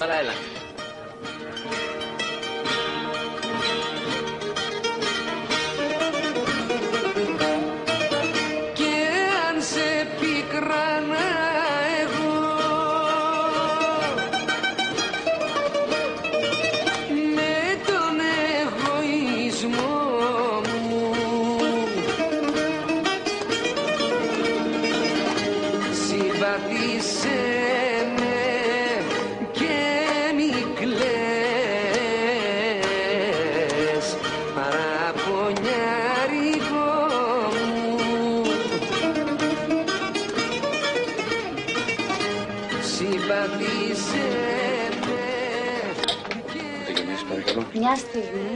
Αλλά έλα. Και αν σε πικράνα εγώ με τον εγωισμό μου συμπαθήσε συμπαθήσε με και Το γεμίσεις παρακαλώ. Μια στιγμή.